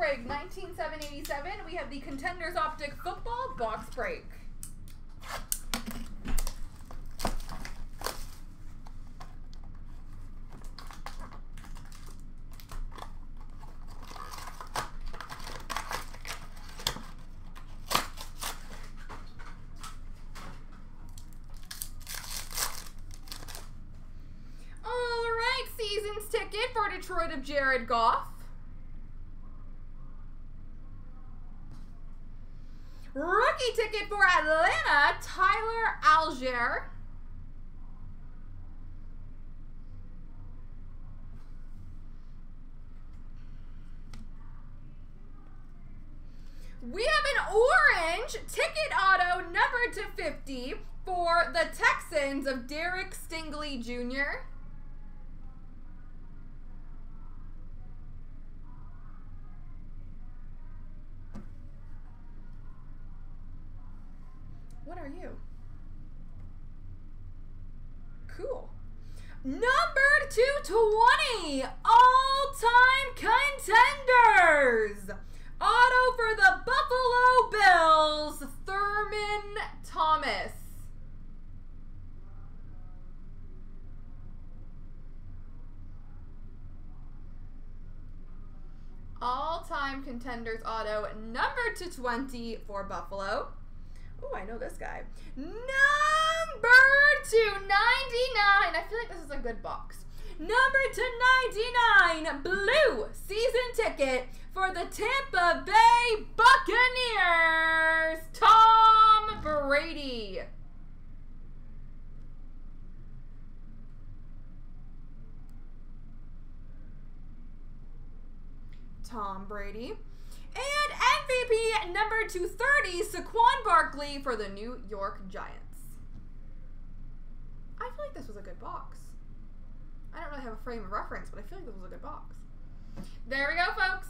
break 19787. We have the Contenders Optic Football box break. All right, season's ticket for Detroit of Jared Goff. Ticket for Atlanta, Tyler Allgeier. We have an orange ticket auto number to 50 for the Texans of Derek Stingley Jr. What are you? Cool. Number 220, all-time contenders. Auto for the Buffalo Bills, Thurman Thomas. All-time contenders auto, number 220 for Buffalo. Oh, I know this guy. Number 299. I feel like this is a good box. Number 299, blue season ticket for the Tampa Bay Buccaneers, Tom Brady. Tom Brady. MVP number 230, Saquon Barkley for the New York Giants. I feel like this was a good box. I don't really have a frame of reference, but I feel like this was a good box. There we go, folks.